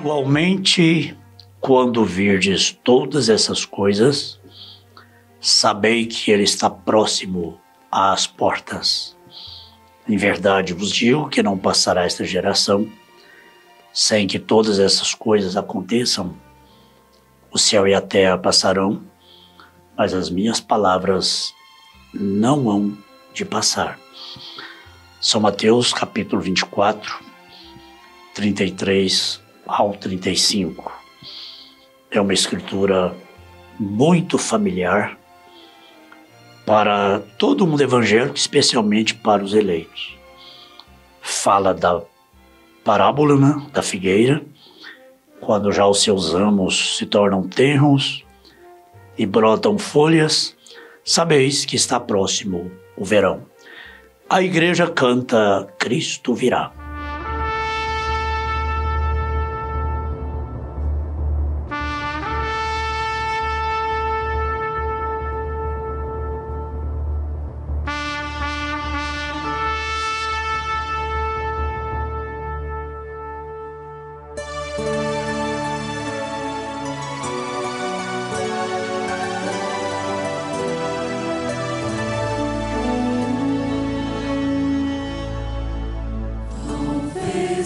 Igualmente, quando virdes todas essas coisas, sabei que ele está próximo às portas. Em verdade vos digo que não passará esta geração sem que todas essas coisas aconteçam. O céu e a terra passarão, mas as minhas palavras não hão de passar. São Mateus capítulo 24, 33 ao 35. É uma escritura muito familiar para todo mundo evangélico, especialmente para os eleitos. Fala da parábola né, da figueira, quando já os seus ramos se tornam tenros e brotam folhas, sabeis que está próximo o verão. A igreja canta Cristo virá.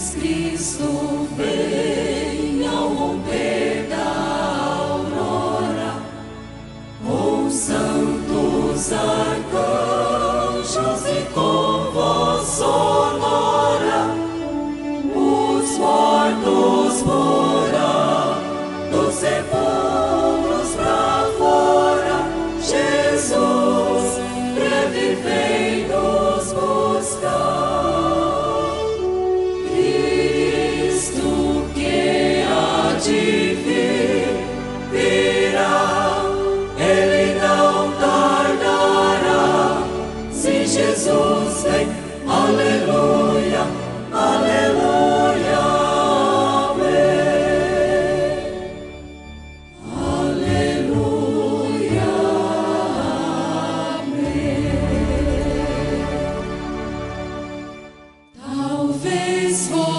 Jesus Cristo veio. peaceful.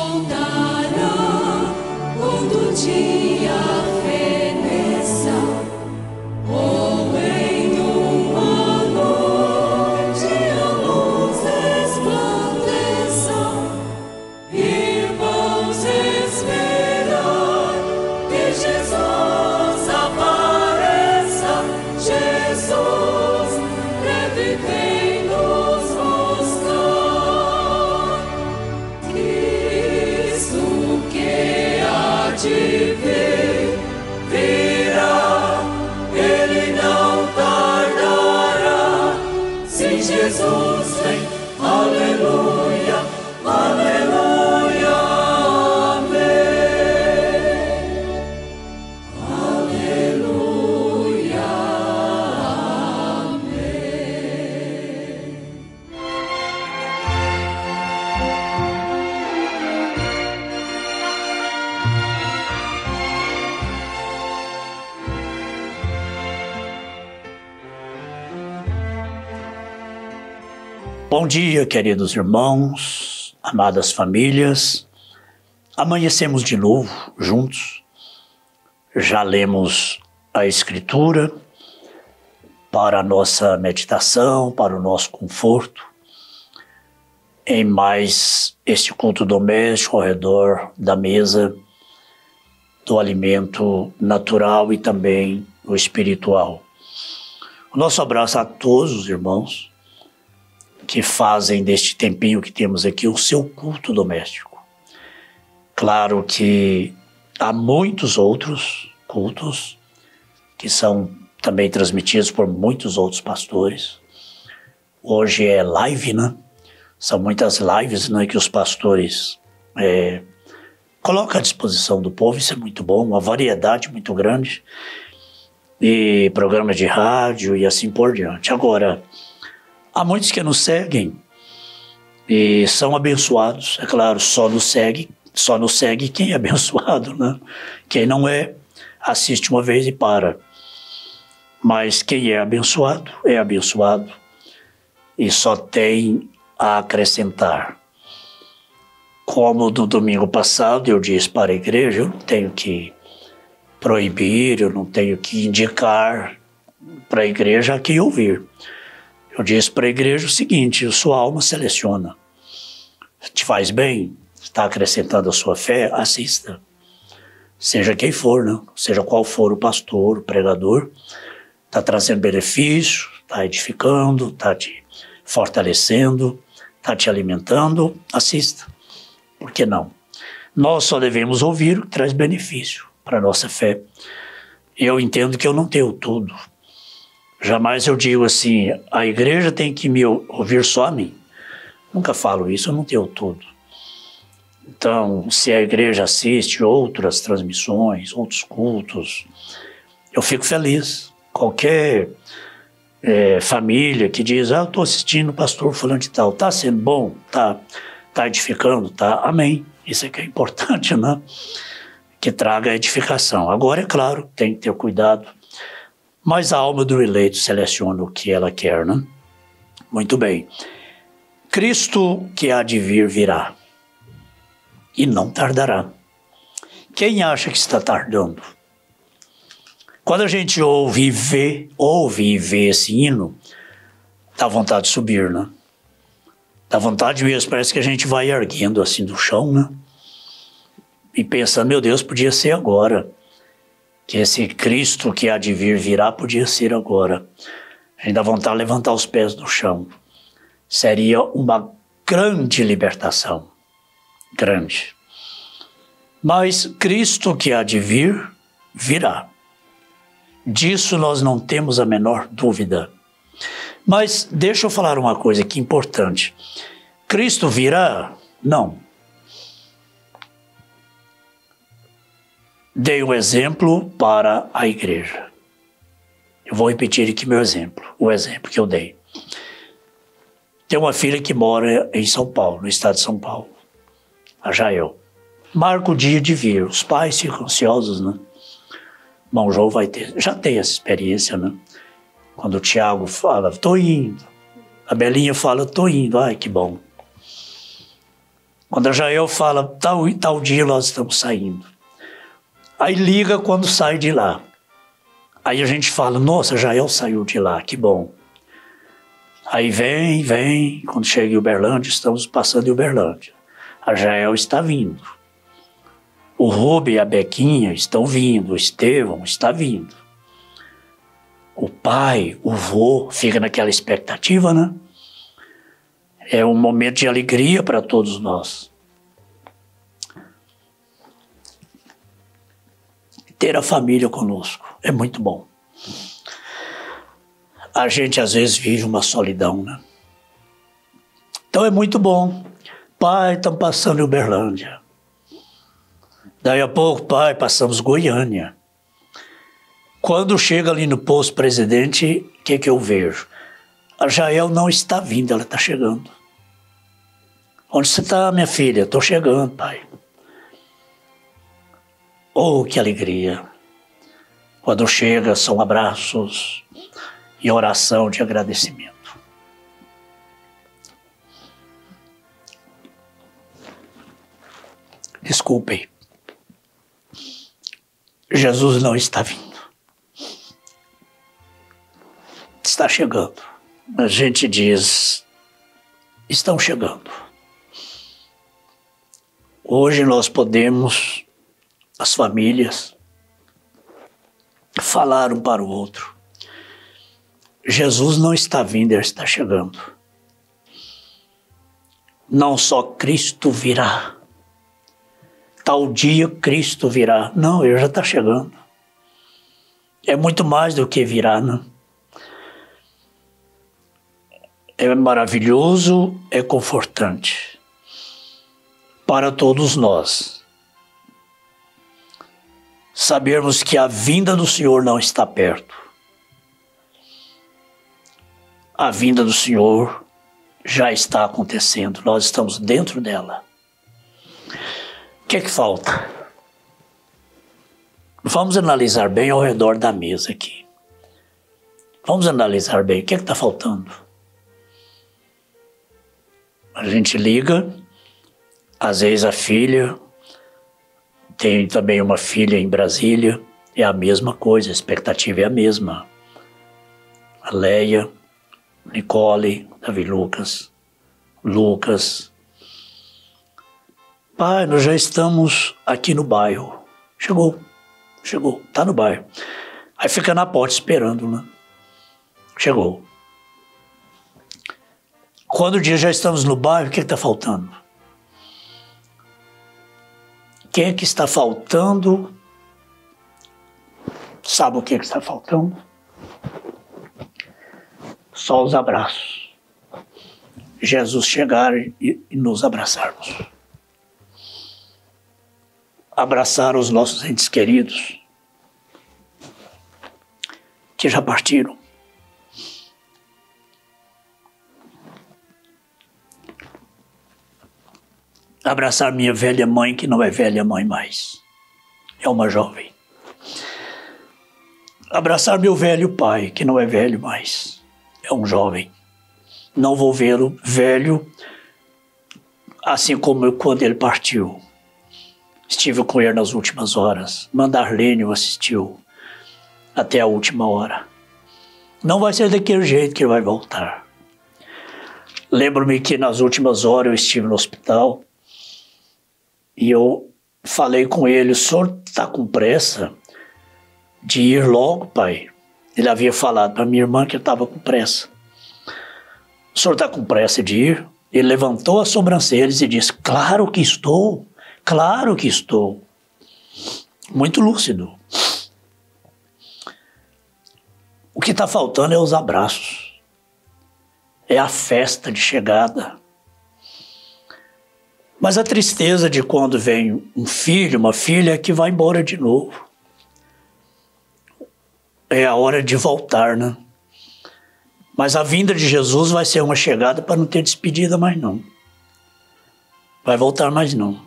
see. Bom dia, queridos irmãos, amadas famílias. Amanhecemos de novo juntos. Já lemos a Escritura para a nossa meditação, para o nosso conforto, em mais este culto doméstico ao redor da mesa do alimento natural e também o espiritual. O nosso abraço a todos os irmãos que fazem deste tempinho que temos aqui o seu culto doméstico. Claro que há muitos outros cultos que são também transmitidos por muitos outros pastores. Hoje é live, né? São muitas lives né, que os pastores é, colocam à disposição do povo, isso é muito bom, uma variedade muito grande, e programas de rádio e assim por diante. Agora, Há muitos que nos seguem e são abençoados. É claro, só nos segue, só nos segue quem é abençoado, né? Quem não é, assiste uma vez e para. Mas quem é abençoado, é abençoado e só tem a acrescentar. Como no domingo passado eu disse para a igreja, eu não tenho que proibir, eu não tenho que indicar para a igreja a quem ouvir. Eu disse para a igreja o seguinte: sua alma seleciona. Te faz bem, está acrescentando a sua fé, assista. Seja quem for, né? seja qual for o pastor, o pregador, está trazendo benefício, está edificando, está te fortalecendo, está te alimentando, assista. Por que não? Nós só devemos ouvir o que traz benefício para a nossa fé. Eu entendo que eu não tenho tudo. Jamais eu digo assim, a igreja tem que me ouvir só a mim. Nunca falo isso, eu não tenho tudo. Então, se a igreja assiste outras transmissões, outros cultos, eu fico feliz. Qualquer é, família que diz, ah, eu estou assistindo o pastor fulano de tal, está sendo bom, está tá edificando, tá? Amém. Isso é que é importante, né? Que traga edificação. Agora, é claro, tem que ter cuidado, mas a alma do eleito seleciona o que ela quer, né? Muito bem. Cristo que há de vir virá e não tardará. Quem acha que está tardando? Quando a gente ouve e vê, ouve e vê esse hino, dá vontade de subir, né? Dá vontade mesmo, parece que a gente vai erguendo assim do chão, né? E pensando, meu Deus, podia ser agora. Que esse Cristo que há de vir virá, podia ser agora. A gente vontade de levantar os pés do chão. Seria uma grande libertação. Grande. Mas Cristo que há de vir, virá. Disso nós não temos a menor dúvida. Mas deixa eu falar uma coisa aqui importante. Cristo virá? Não. Dei um exemplo para a igreja. Eu vou repetir aqui meu exemplo, o exemplo que eu dei. Tem uma filha que mora em São Paulo, no estado de São Paulo, a Jael. Marca o dia de vir. Os pais ficam né? Bom, João vai ter, já tem essa experiência, né? Quando o Tiago fala, tô indo. A Belinha fala, tô indo. Ai, que bom. Quando a Jael fala, tal, tal dia nós estamos saindo. Aí liga quando sai de lá. Aí a gente fala, nossa, Jael saiu de lá, que bom. Aí vem, vem, quando chega em Uberlândia, estamos passando em Uberlândia. A Jael está vindo. O Rube e a Bequinha estão vindo, o Estevão está vindo. O pai, o vô, fica naquela expectativa, né? É um momento de alegria para todos nós. Ter a família conosco é muito bom. A gente às vezes vive uma solidão, né? Então é muito bom. Pai, estão passando em Uberlândia. Daí a pouco, pai, passamos Goiânia. Quando chega ali no posto presidente, o que, que eu vejo? A Jael não está vindo, ela está chegando. Onde você está, minha filha? Estou chegando, pai. Oh, que alegria! Quando chega, são abraços e oração de agradecimento. Desculpem. Jesus não está vindo. Está chegando. A gente diz: estão chegando. Hoje nós podemos, as famílias, falar um para o outro. Jesus não está vindo, ele está chegando. Não só Cristo virá, tal dia Cristo virá. Não, ele já está chegando. É muito mais do que virá, não? Né? É maravilhoso, é confortante para todos nós. Sabermos que a vinda do Senhor não está perto. A vinda do Senhor já está acontecendo, nós estamos dentro dela. O que é que falta? Vamos analisar bem ao redor da mesa aqui. Vamos analisar bem o que é que está faltando. A gente liga, Às vezes a filha, tem também uma filha em Brasília, é a mesma coisa, a expectativa é a mesma. A Leia, Nicole, Davi Lucas, Lucas. Pai, nós já estamos aqui no bairro. Chegou, chegou, tá no bairro. Aí fica na porta esperando, né? Chegou. Quando o dia já estamos no bairro, o que está faltando? Quem é que está faltando? Sabe o que, é que está faltando? Só os abraços. Jesus chegar e, e nos abraçarmos. Abraçar os nossos entes queridos que já partiram. Abraçar minha velha mãe, que não é velha mãe mais, é uma jovem. Abraçar meu velho pai, que não é velho mais, é um jovem. Não vou vê-lo velho, assim como quando ele partiu. Estive com ele nas últimas horas. Mandarlene o assistiu até a última hora. Não vai ser daquele jeito que ele vai voltar. Lembro-me que nas últimas horas eu estive no hospital e eu falei com ele: o senhor está com pressa de ir logo, pai? Ele havia falado para minha irmã que estava com pressa. O senhor está com pressa de ir? Ele levantou as sobrancelhas e disse: Claro que estou, claro que estou. Muito lúcido. O que está faltando é os abraços, é a festa de chegada. Mas a tristeza de quando vem um filho, uma filha é que vai embora de novo. É a hora de voltar, né? Mas a vinda de Jesus vai ser uma chegada para não ter despedida mais não. Vai voltar mais não.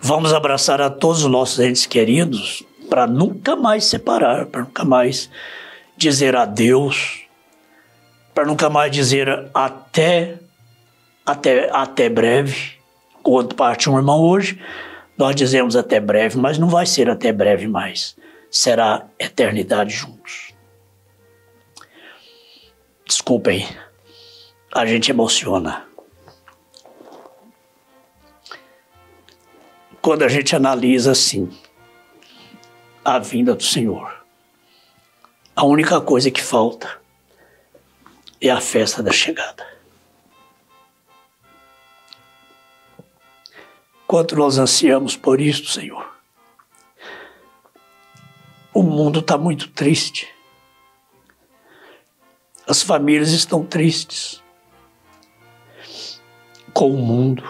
Vamos abraçar a todos os nossos entes queridos para nunca mais separar, para nunca mais dizer adeus, para nunca mais dizer até, até, até breve. Quando parte um irmão hoje, nós dizemos até breve, mas não vai ser até breve mais. Será eternidade juntos. Desculpem, a gente emociona. Quando a gente analisa assim a vinda do Senhor. A única coisa que falta é a festa da chegada. Quanto nós ansiamos por isto, Senhor. O mundo está muito triste. As famílias estão tristes com o mundo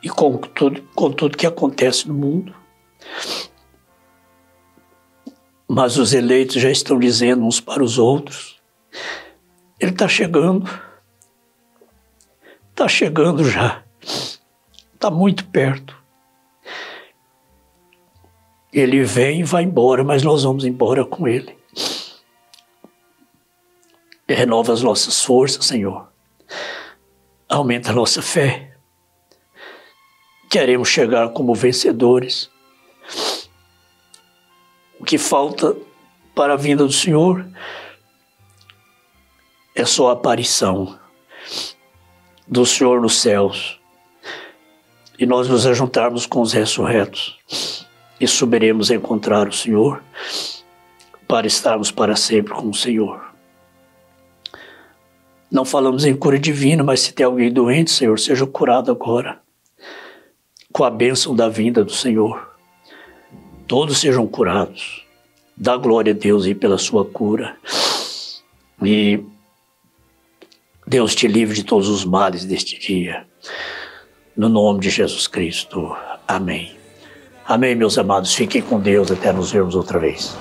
e com tudo, com tudo que acontece no mundo. Mas os eleitos já estão dizendo uns para os outros: ele está chegando, está chegando já, está muito perto. Ele vem e vai embora, mas nós vamos embora com ele. Renova as nossas forças, Senhor. Aumenta a nossa fé. Queremos chegar como vencedores o que falta para a vinda do Senhor é só a aparição do Senhor nos céus e nós nos ajuntarmos com os ressurretos e subiremos a encontrar o Senhor para estarmos para sempre com o Senhor. Não falamos em cura divina, mas se tem alguém doente, Senhor, seja curado agora, com a bênção da vinda do Senhor todos sejam curados. Dá glória a Deus aí pela sua cura. E Deus te livre de todos os males deste dia. No nome de Jesus Cristo. Amém. Amém, meus amados. Fiquem com Deus até nos vermos outra vez.